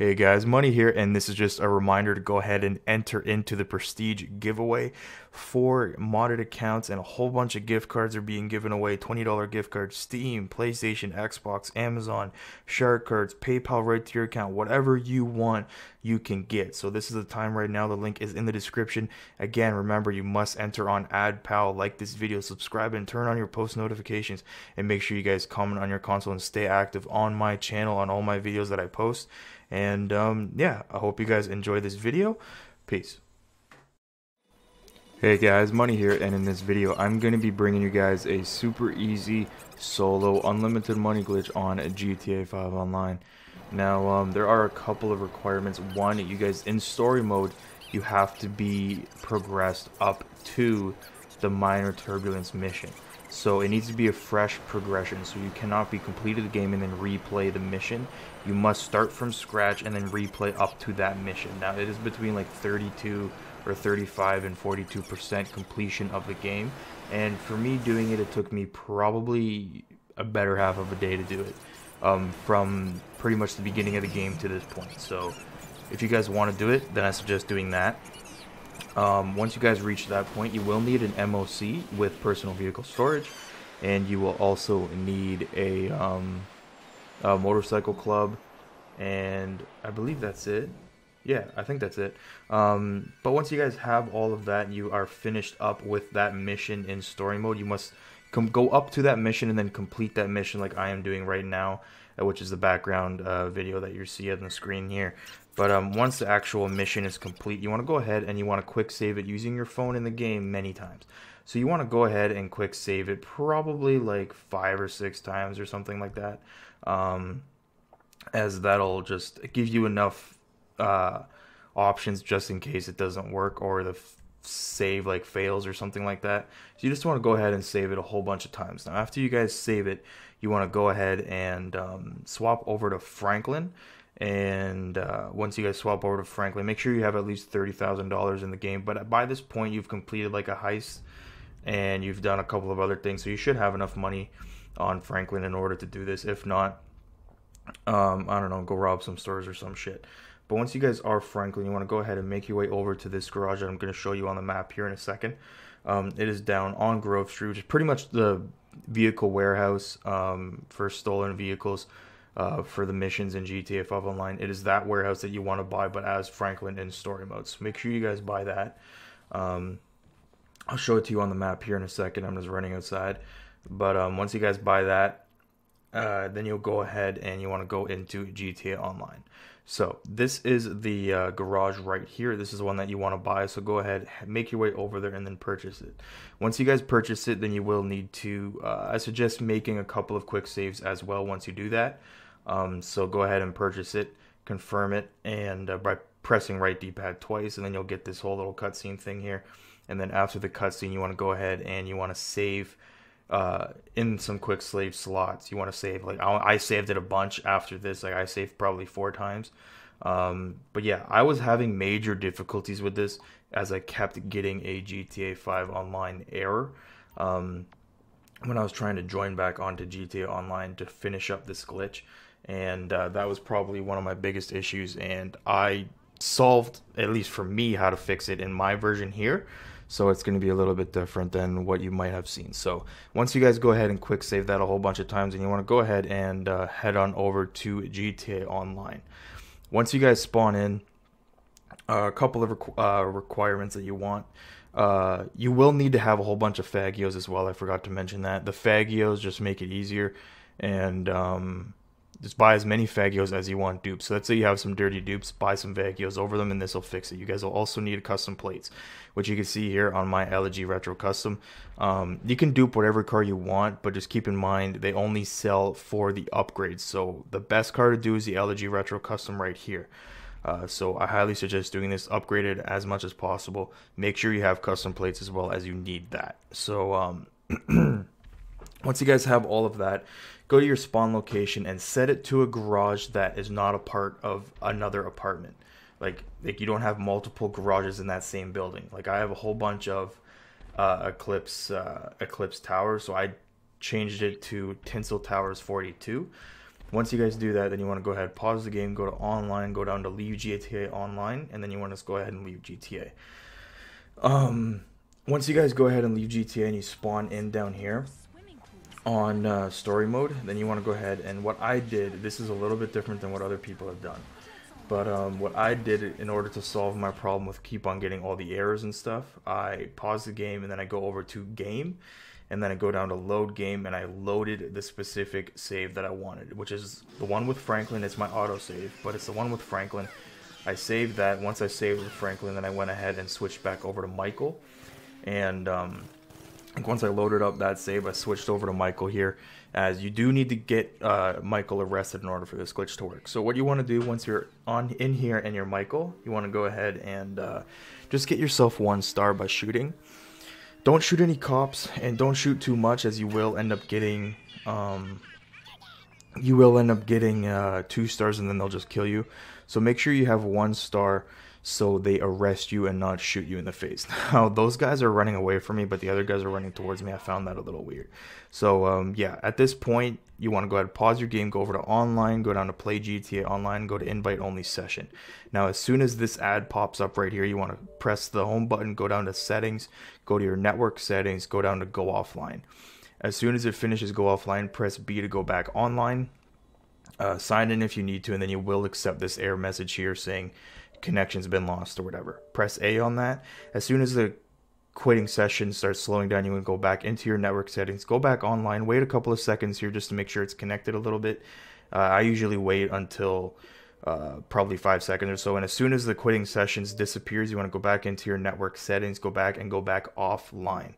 Hey guys, Money here, and this is just a reminder to go ahead and enter into the Prestige giveaway for modded accounts, and a whole bunch of gift cards are being given away $20 gift cards, Steam, PlayStation, Xbox, Amazon, Shark cards, PayPal right to your account, whatever you want, you can get. So, this is the time right now. The link is in the description. Again, remember you must enter on AdPal, like this video, subscribe, and turn on your post notifications, and make sure you guys comment on your console and stay active on my channel on all my videos that I post. And um, yeah, I hope you guys enjoy this video. Peace. Hey guys, Money here, and in this video, I'm going to be bringing you guys a super easy solo unlimited money glitch on GTA 5 Online. Now, um, there are a couple of requirements. One, you guys in story mode, you have to be progressed up to the minor turbulence mission. So it needs to be a fresh progression. So you cannot be completed the game and then replay the mission. You must start from scratch and then replay up to that mission. Now it is between like 32 or 35 and 42% completion of the game. And for me doing it, it took me probably a better half of a day to do it. Um, from pretty much the beginning of the game to this point. So if you guys want to do it, then I suggest doing that. Um, once you guys reach that point, you will need an MOC with personal vehicle storage, and you will also need a, um, a motorcycle club, and I believe that's it. Yeah, I think that's it. Um, but once you guys have all of that, you are finished up with that mission in story mode. You must come go up to that mission and then complete that mission like I am doing right now, which is the background uh, video that you see on the screen here. But um, once the actual mission is complete, you want to go ahead and you want to quick save it using your phone in the game many times. So you want to go ahead and quick save it probably like five or six times or something like that. Um, as that'll just give you enough uh, options just in case it doesn't work or the save like fails or something like that. So you just want to go ahead and save it a whole bunch of times. Now after you guys save it, you want to go ahead and um, swap over to Franklin and uh, once you guys swap over to Franklin, make sure you have at least thirty thousand dollars in the game. But by this point, you've completed like a heist, and you've done a couple of other things, so you should have enough money on Franklin in order to do this. If not, um, I don't know, go rob some stores or some shit. But once you guys are Franklin, you want to go ahead and make your way over to this garage that I'm going to show you on the map here in a second. Um, it is down on Grove Street, which is pretty much the vehicle warehouse um, for stolen vehicles uh, for the missions in GTA 5 Online. It is that warehouse that you want to buy, but as Franklin in story mode. So make sure you guys buy that. Um, I'll show it to you on the map here in a second. I'm just running outside. But um, once you guys buy that, uh, then you'll go ahead and you want to go into GTA Online. So this is the uh, garage right here. This is the one that you want to buy. So go ahead, make your way over there and then purchase it. Once you guys purchase it, then you will need to, uh, I suggest making a couple of quick saves as well once you do that. Um, so go ahead and purchase it, confirm it, and uh, by pressing right D-pad twice, and then you'll get this whole little cutscene thing here. And then after the cutscene, you want to go ahead and you want to save uh, in some quick save slots. You want to save like I, I, saved it a bunch after this. Like I saved probably four times. Um, but yeah, I was having major difficulties with this as I kept getting a GTA 5 online error. Um, when I was trying to join back onto GTA Online to finish up this glitch and uh, that was probably one of my biggest issues and i solved at least for me how to fix it in my version here so it's going to be a little bit different than what you might have seen. So once you guys go ahead and quick save that a whole bunch of times and you want to go ahead and uh, head on over to gta online. Once you guys spawn in uh, a couple of requ- uh, requirements that you want uh, you will need to have a whole bunch of Faggios as well. I forgot to mention that. The Faggios just make it easier and um, just buy as many Faggios as you want dupes. So let's say you have some dirty dupes, buy some Faggios over them, and this will fix it. You guys will also need custom plates, which you can see here on my Elegy Retro Custom. Um, you can dupe whatever car you want, but just keep in mind they only sell for the upgrades. So the best car to do is the Elegy Retro Custom right here. Uh, so I highly suggest doing this, upgraded as much as possible. Make sure you have custom plates as well as you need that. So um, once you guys have all of that, go to your spawn location and set it to a garage that is not a part of another apartment. Like like you don't have multiple garages in that same building. Like I have a whole bunch of uh, Eclipse uh, Eclipse towers, so I changed it to Tinsel Towers 42. once you guys do that, then you want to go ahead, pause the game, go to online, go down to leave GTA online, and then you want to go ahead and leave GTA. Um, once you guys go ahead and leave GTA and you spawn in down here on uh, story mode, then you want to go ahead and what I did, this is a little bit different than what other people have done. But um, what I did in order to solve my problem with keep on getting all the errors and stuff, I pause the game and then I go over to game and then I go down to load game and I loaded the specific save that I wanted, which is the one with Franklin. It's my auto save, but it's the one with Franklin. I saved that. Once I saved with Franklin, then I went ahead and switched back over to Michael. And um, once I loaded up that save, I switched over to Michael here, as you do need to get uh, Michael arrested in order for this glitch to work. So what you want to do once you're on in here and you're Michael, you want to go ahead and uh, just get yourself one star by shooting. Don't shoot any cops and don't shoot too much, as you will end up getting um, you will end up getting uh, two stars and then they'll just kill you. So make sure you have one star so they arrest you and not shoot you in the face. Now, those guys are running away from me, but the other guys are running towards me. I found that a little weird. So, um, yeah, at this point, you want to go ahead, pause your game, go over to online, go down to play GTA online, go to invite only session. Now, as soon as this ad pops up right here, you want to press the home button, go down to settings, go to your network settings, go down to go offline. As soon as it finishes go offline, press B to go back online. Uh, sign in if you need to, and then you will accept this error message here saying connection's been lost or whatever. Press A on that. As soon as the quitting session starts slowing down, you can go back into your network settings, go back online, wait a couple of seconds here just to make sure it's connected a little bit. Uh, I usually wait until uh, probably five seconds or so. And as soon as the quitting sessions disappears, you want to go back into your network settings, go back and go back offline.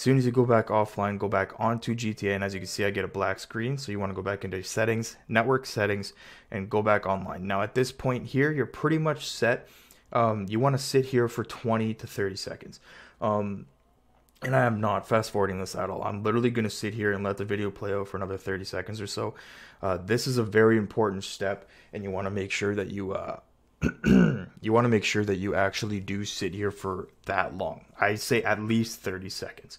As soon as you go back offline, go back onto GTA, and as you can see, I get a black screen. So you want to go back into settings, network settings, and go back online. Now at this point here, you're pretty much set. Um, you want to sit here for 20 to 30 seconds. Um, and I am not fast forwarding this at all. I'm literally going to sit here and let the video play out for another 30 seconds or so. Uh, this is a very important step, and you want to make sure that you uh, you want to make sure that you actually do sit here for that long. I say at least 30 seconds,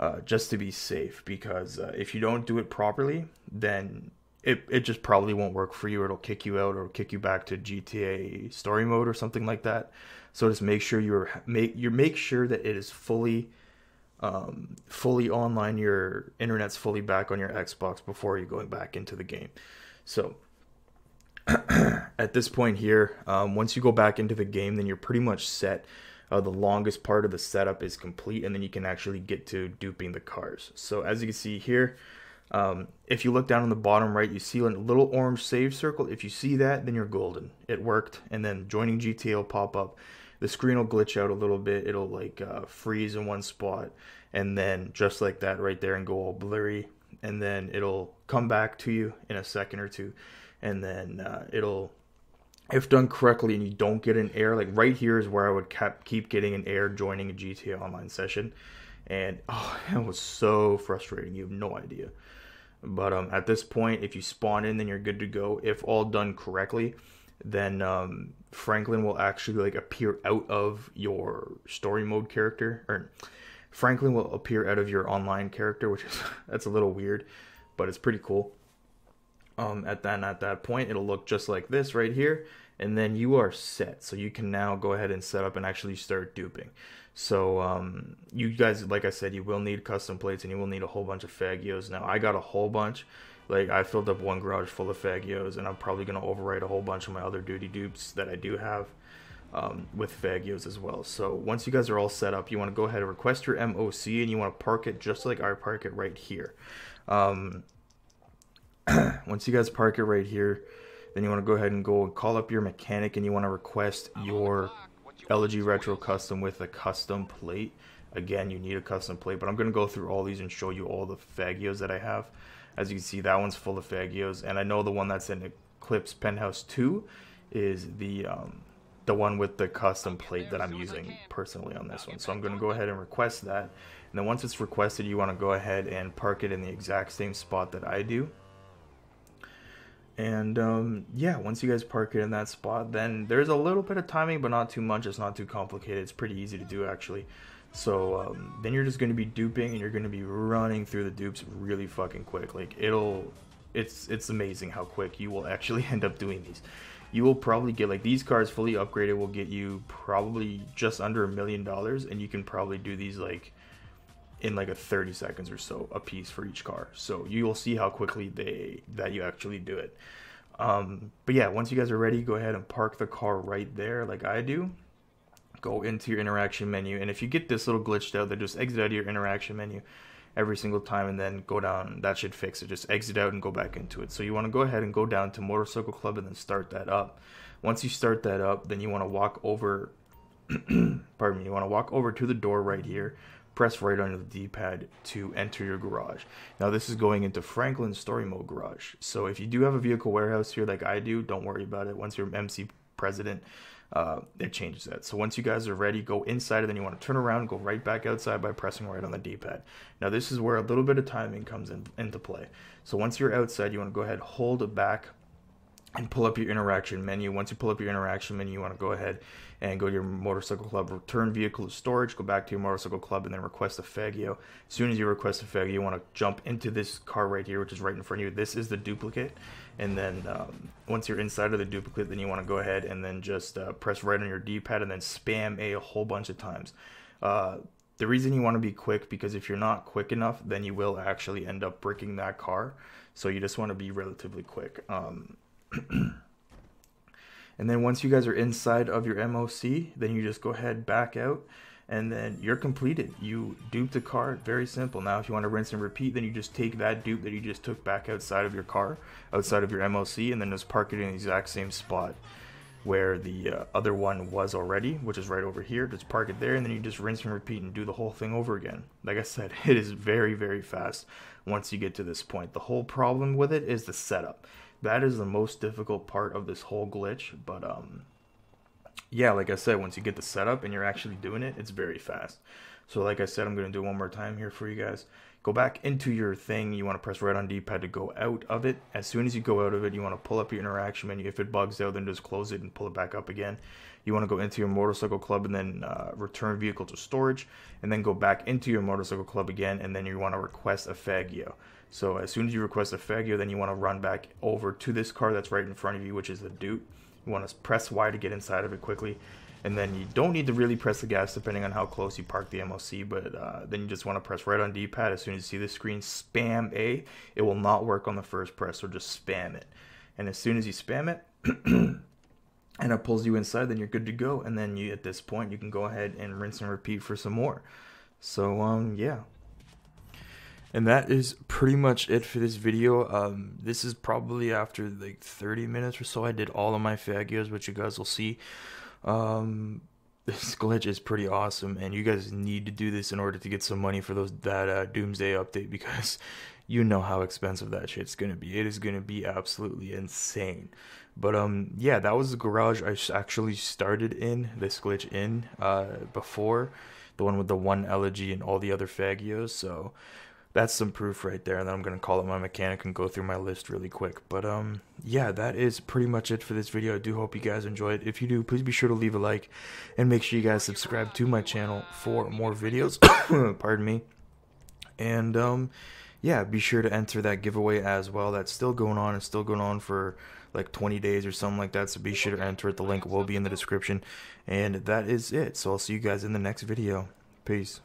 uh, just to be safe. Because uh, if you don't do it properly, then it, it just probably won't work for you. It'll kick you out or kick you back to GTA story mode or something like that. So just make sure you're make you make sure that it is fully um, fully online. Your internet's fully back on your Xbox before you're going back into the game. So at this point here, um, once you go back into the game, then you're pretty much set. Uh, the longest part of the setup is complete, and then you can actually get to duping the cars. So as you can see here, um, if you look down on the bottom right, you see a little orange save circle. If you see that, then you're golden. It worked, and then joining GTA will pop up. The screen will glitch out a little bit. It'll like uh, freeze in one spot, and then just like that right there, and go all blurry, and then it'll come back to you in a second or two and then uh, it'll if done correctly and you don't get an error like right here is where i would keep getting an error joining a gta online session. And oh it was so frustrating. You have no idea. But um, at this point if you spawn in then you're good to go. If all done correctly then um, franklin will actually like appear out of your story mode character or franklin will appear out of your online character which is that's a little weird but it's pretty cool um, at then at that point it'll look just like this right here and then you are set. So you can now go ahead and set up and actually start duping. So um, you guys like i said you will need custom plates and you will need a whole bunch of Faggios. Now i got a whole bunch. Like i filled up one garage full of Faggios and i'm probably going to overwrite a whole bunch of my other duty dupes that i do have um, with Faggios as well. So once you guys are all set up you want to go ahead and request your moc and you want to park it just like i park it right here. Um, once you guys park it right here, then you want to go ahead and go and call up your mechanic and you want to request your Elegy Retro Custom with a custom plate. Again, you need a custom plate, but I'm going to go through all these and show you all the Faggios that I have. As you can see, that one's full of Faggios, and I know the one that's in Eclipse Penthouse 2 is the um, the one with the custom plate that I'm using personally on this one. So I'm going to go ahead and request that. And then once it's requested, you want to go ahead and park it in the exact same spot that I do. And um, yeah, once you guys park it in that spot, then there's a little bit of timing, but not too much. It's not too complicated. It's pretty easy to do actually. So um, then you're just going to be duping and you're going to be running through the dupes really fucking quick. Like it'll it's it's amazing how quick you will actually end up doing these. You will probably get like these cars fully upgraded will get you probably just under a million dollars, and you can probably do these like in like a 30 seconds or so a piece for each car. So you will see how quickly they that you actually do it. Um, but yeah, once you guys are ready, go ahead and park the car right there like I do. Go into your interaction menu, and if you get this little glitched out, then just exit out of your interaction menu every single time and then go down. That should fix it. Just exit out and go back into it. So you want to go ahead and go down to Motorcycle Club and then start that up. Once you start that up, then you want to walk over. pardon me. You want to walk over to the door right here press right on the D-pad to enter your garage. Now this is going into Franklin Story Mode Garage. So if you do have a vehicle warehouse here like I do, don't worry about it. Once you're MC president, uh, it changes that. So once you guys are ready, go inside and then you want to turn around, and go right back outside by pressing right on the D-pad. Now this is where a little bit of timing comes in, into play. So once you're outside, you want to go ahead, hold back and pull up your interaction menu. Once you pull up your interaction menu, you want to go ahead and go to your motorcycle club, return vehicle to storage, go back to your motorcycle club, and then request a Faggio. As soon as you request a Faggio, you want to jump into this car right here, which is right in front of you. This is the duplicate. And then um, once you're inside of the duplicate, then you want to go ahead and then just uh, press right on your D-pad and then spam A a whole bunch of times. Uh, the reason you want to be quick because if you're not quick enough, then you will actually end up bricking that car. So you just want to be relatively quick. Um, and then once you guys are inside of your MOC, then you just go ahead back out and then you're completed. You dupe the car, very simple. Now if you want to rinse and repeat, then you just take that dupe that you just took back outside of your car, outside of your MOC, and then just park it in the exact same spot where the uh, other one was already, which is right over here. Just park it there, and then you just rinse and repeat and do the whole thing over again. Like I said, it is very, very fast once you get to this point. The whole problem with it is the setup that is the most difficult part of this whole glitch. But um, yeah, like I said, once you get the setup and you're actually doing it, it's very fast. So like I said, I'm gonna do one more time here for you guys. Go back into your thing. You want to press right on D-pad to go out of it. As soon as you go out of it, you want to pull up your interaction menu. If it bugs out, then just close it and pull it back up again. You want to go into your motorcycle club and then uh, return vehicle to storage, and then go back into your motorcycle club again, and then you want to request a Faggio. So as soon as you request a Faggio, then you want to run back over to this car that's right in front of you, which is the Duke. You want to press Y to get inside of it quickly. And then you don't need to really press the gas depending on how close you park the MOC, but uh, then you just want to press right on D-pad. As soon as you see the screen, spam A. It will not work on the first press, so just spam it. And as soon as you spam it, and it pulls you inside, then you're good to go. And then you, at this point, you can go ahead and rinse and repeat for some more. So, um, yeah. And that is pretty much it for this video. Um, this is probably after like 30 minutes or so. I did all of my Faggios, which you guys will see. Um, this glitch is pretty awesome, and you guys need to do this in order to get some money for those that uh, Doomsday update because you know how expensive that shit's gonna be. It is gonna be absolutely insane. But um, yeah, that was the garage I actually started in this glitch in uh before, the one with the one elegy and all the other Faggios. So that's some proof right there. And then I'm gonna call up my mechanic and go through my list really quick. But um, yeah, that is pretty much it for this video. I do hope you guys enjoyed. It. If you do, please be sure to leave a like and make sure you guys subscribe to my channel for more videos. Pardon me. And um, yeah, be sure to enter that giveaway as well. That's still going on. It's still going on for like 20 days or something like that. So be sure to enter it. The link will be in the description. And that is it. So I'll see you guys in the next video. Peace.